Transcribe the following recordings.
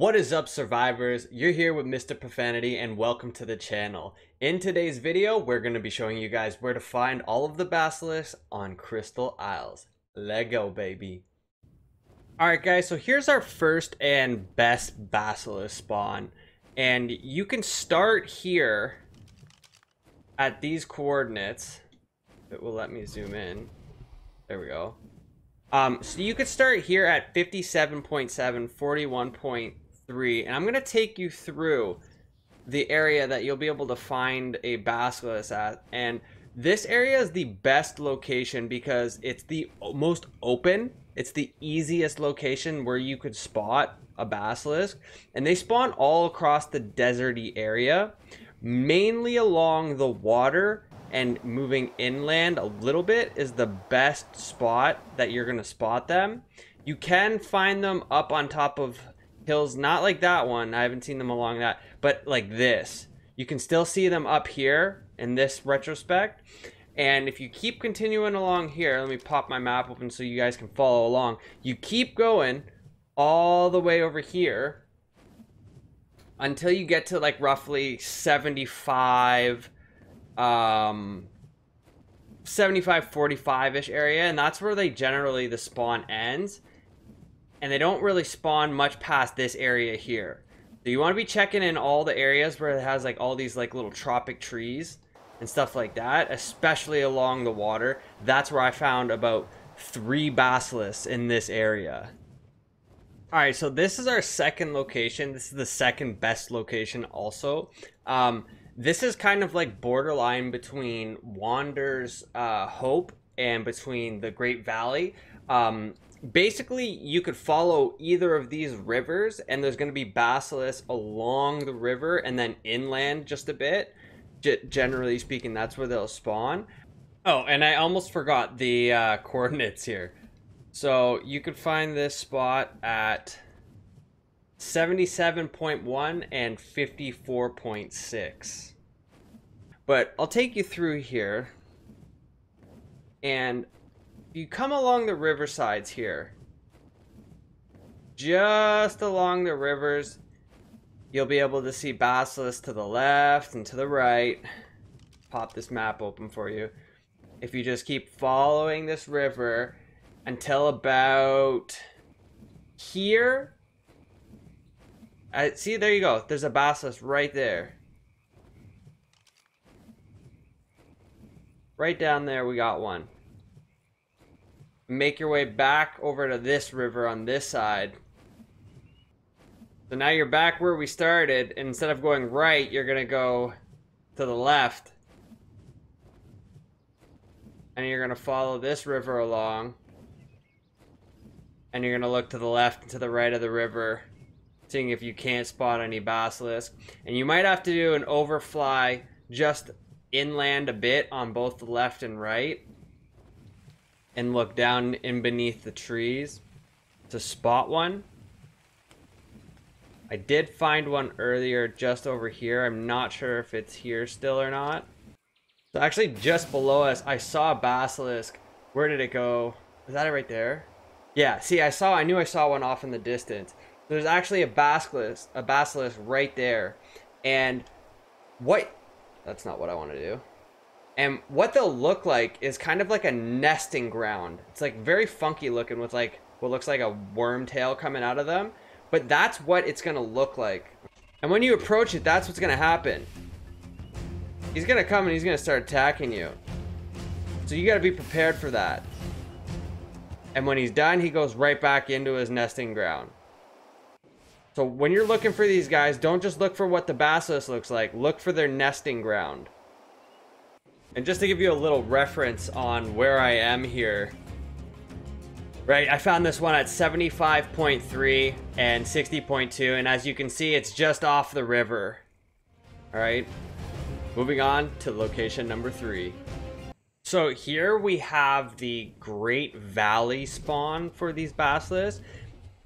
What is up survivors? You're here with Mr. Profanity and welcome to the channel. In today's video, we're going to be showing you guys where to find all of the basilisks on Crystal Isles. Lego baby. Alright guys, so here's our first and best basilisk spawn. And you can start here at these coordinates. It will let me zoom in. There we go. Um, so you could start here at 57.7, 41.3, and I'm going to take you through the area that you'll be able to find a basilisk at. And this area is the best location because it's the most open. It's the easiest location where you could spot a basilisk. And they spawn all across the deserty area, mainly along the water and moving inland a little bit is the best spot that you're going to spot them. You can find them up on top of hills, not like that one. I haven't seen them along that, but like this. You can still see them up here in this retrospect. And if you keep continuing along here, let me pop my map open so you guys can follow along. You keep going all the way over here until you get to like roughly 75 um 75 45 ish area and that's where they generally the spawn ends and they don't really spawn much past this area here. So you want to be checking in all the areas where it has like all these like little tropic trees and stuff like that especially along the water. That's where i found about three basilisks in this area. All right so this is our second location. This is the second best location also. Um this is kind of like borderline between Wander's uh, Hope and between the Great Valley. Um, basically, you could follow either of these rivers, and there's going to be basilisks along the river and then inland just a bit. G- generally speaking, that's where they'll spawn. Oh, and I almost forgot the uh, coordinates here. So you could find this spot at 77.1 and 54.6. But I'll take you through here. And you come along the riversides here. Just along the rivers, you'll be able to see basilisks to the left and to the right. Pop this map open for you. If you just keep following this river until about here, I see, there you go. There's a basilisk right there. Right down there, we got one. Make your way back over to this river on this side. So now you're back where we started. Instead of going right, you're going to go to the left. And you're going to follow this river along. And you're going to look to the left and to the right of the river seeing if you can't spot any basilisk. And you might have to do an overfly just inland a bit on both the left and right. And look down in beneath the trees to spot one. I did find one earlier just over here. I'm not sure if it's here still or not. So actually just below us, I saw a basilisk. Where did it go? Is that it right there? Yeah, see, I saw, I knew I saw one off in the distance. There's actually a basilisk, a basilisk right there. And what, that's not what I want to do. And what they'll look like is kind of like a nesting ground. It's like very funky looking with like what looks like a worm tail coming out of them. But that's what it's going to look like. And when you approach it, that's what's going to happen. He's going to come and he's going to start attacking you. So you got to be prepared for that. And when he's done, he goes right back into his nesting ground. So when you're looking for these guys, don't just look for what the basilisk looks like. Look for their nesting ground. And just to give you a little reference on where I am here. Right, I found this one at 75.3 and 60.2. And as you can see, it's just off the river. Alright. Moving on to location number three. So here we have the Great Valley spawn for these basilisks.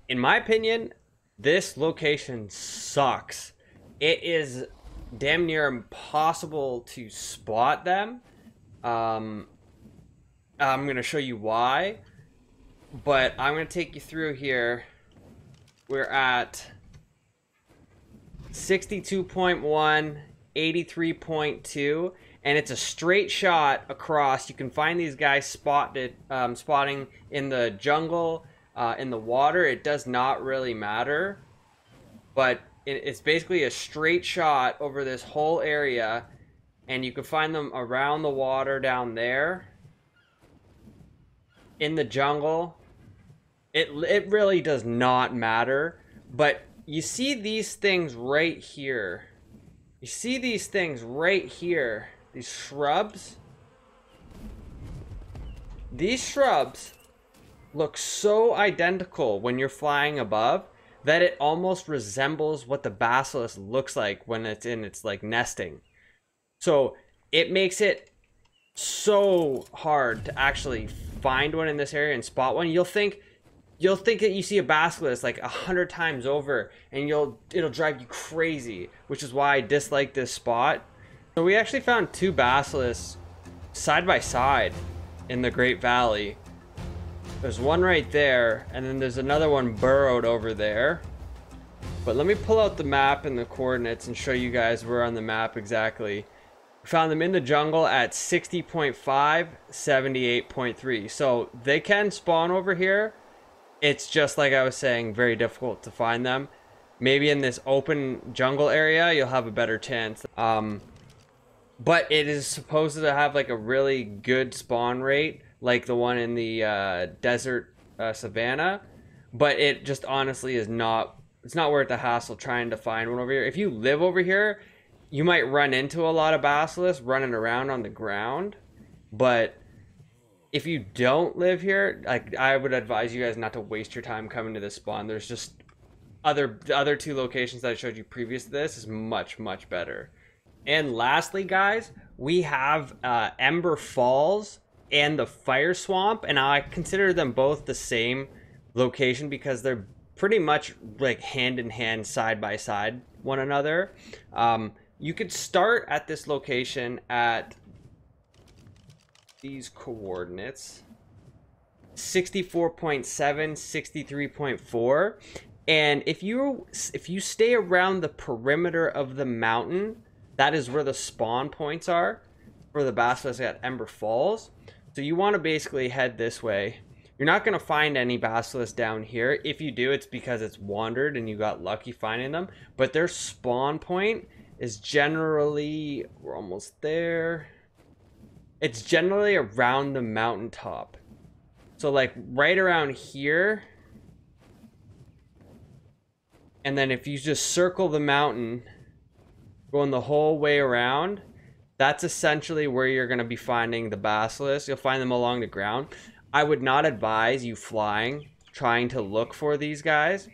In my opinion, this location sucks. It is damn near impossible to spot them. Um, I'm going to show you why. But I'm going to take you through here. We're at 62.1, 83.2, and it's a straight shot across. You can find these guys spotted, um, spotting in the jungle, uh, in the water. It does not really matter, but it's basically a straight shot over this whole area, and you can find them around the water down there, in the jungle. It it really does not matter, but you see these things right here. You see these things right here. These shrubs. These shrubs look so identical when you're flying above that it almost resembles what the basilisk looks like when it's in its like nesting. So it makes it so hard to actually find one in this area and spot one. You'll think you'll think that you see a basilisk like a hundred times over and you'll it'll drive you crazy which is why i dislike this spot so we actually found two basilisks side by side in the great valley there's one right there and then there's another one burrowed over there. But let me pull out the map and the coordinates and show you guys where on the map exactly. We found them in the jungle at 60.5 78.3 so they can spawn over here. It's just like I was saying, very difficult to find them. Maybe in this open jungle area, you'll have a better chance. Um, but it is supposed to have like a really good spawn rate, like the one in the uh, desert uh, savannah. But it just honestly is not. It's not worth the hassle trying to find one over here. If you live over here, you might run into a lot of basilisks running around on the ground, but if you don't live here, like I would advise you guys not to waste your time coming to this spawn. There's just other other two locations that I showed you previous to this is much much better. And lastly, guys, we have uh, Ember Falls and the Fire Swamp, and I consider them both the same location because they're pretty much like hand in hand, side by side, one another. Um, you could start at this location at these coordinates 64.7 63.4 and if you if you stay around the perimeter of the mountain that is where the spawn points are for the basilisk at ember falls so you want to basically head this way you're not going to find any basilisk down here if you do it's because it's wandered and you got lucky finding them but their spawn point is generally we're almost there it's generally around the mountaintop. So like right around here. And then if you just circle the mountain, going the whole way around, that's essentially where you're going to be finding the basilisk. You'll find them along the ground. I would not advise you flying, trying to look for these guys,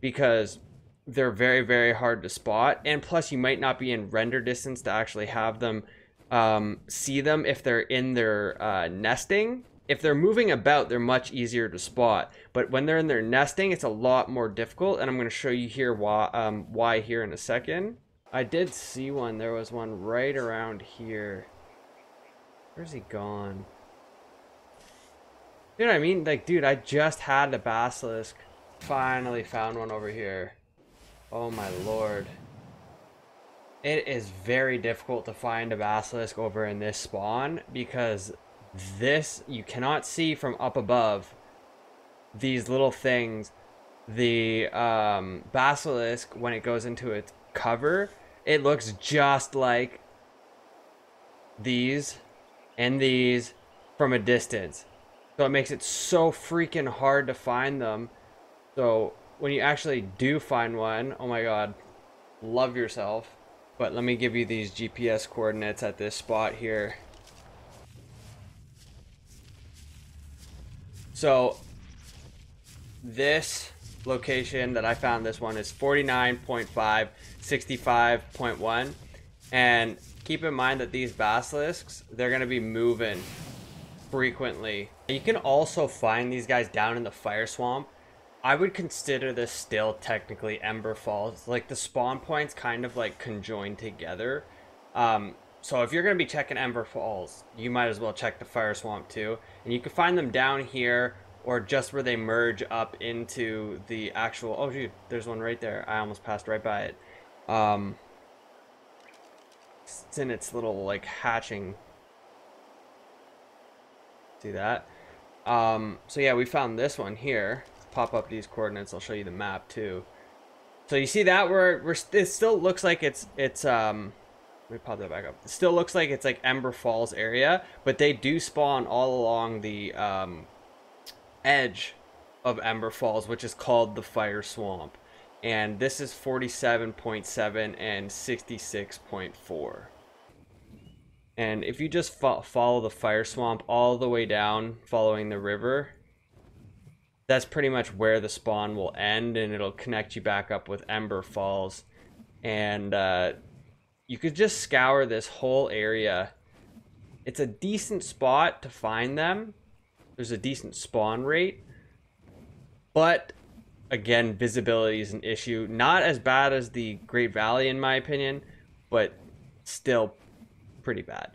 because they're very, very hard to spot. And plus, you might not be in render distance to actually have them um, see them if they're in their uh, nesting. If they're moving about, they're much easier to spot. But when they're in their nesting, it's a lot more difficult. And I'm going to show you here why, um, why here in a second. I did see one. There was one right around here. Where's he gone? You know what I mean? Like, dude, I just had a basilisk. Finally found one over here. Oh my lord. It is very difficult to find a basilisk over in this spawn because this you cannot see from up above these little things the um, basilisk when it goes into its cover it looks just like these and these from a distance. So it makes it so freaking hard to find them. So when you actually do find one oh my god love yourself. But let me give you these GPS coordinates at this spot here. So this location that I found this one is 49.5, 65.1. And keep in mind that these basilisks, they're going to be moving frequently. You can also find these guys down in the fire swamp I would consider this still technically Ember Falls. Like the spawn points kind of like conjoined together. Um, so if you're going to be checking Ember Falls, you might as well check the Fire Swamp too. And you can find them down here or just where they merge up into the actual... Oh, dude, there's one right there. I almost passed right by it. Um, it's in its little like hatching. See that? Um, so yeah, we found this one here. Pop up these coordinates. I'll show you the map too. So you see that where we're it still looks like it's it's um let me pop that back up. It still looks like it's like Ember Falls area, but they do spawn all along the um, edge of Ember Falls, which is called the Fire Swamp. And this is 47.7 and 66.4. And if you just fo follow the Fire Swamp all the way down, following the river, that's pretty much where the spawn will end and it'll connect you back up with Ember Falls. And uh, you could just scour this whole area. It's a decent spot to find them. There's a decent spawn rate. But again, visibility is an issue. Not as bad as the Great Valley in my opinion, but still pretty bad.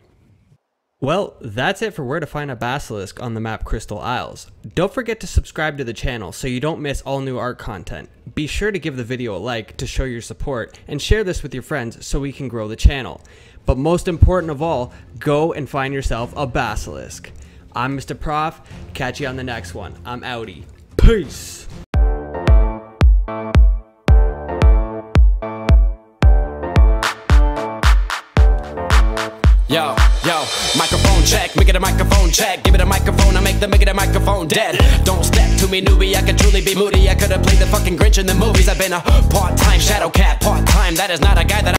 Well, that's it for where to find a basilisk on the map Crystal Isles. Don't forget to subscribe to the channel so you don't miss all new Ark content. Be sure to give the video a like to show your support and share this with your friends so we can grow the channel. But most important of all, go and find yourself a basilisk. I'm Mr. Prof. Catch you on the next one. I'm outie. Peace. Yo, yo, microphone check, make it a microphone check. Give it a microphone, I make the make it a microphone dead. Don't step to me, newbie, I could truly be moody. I could have played the fucking Grinch in the movies. I've been a part time shadow cat, part time. That is not a guy that I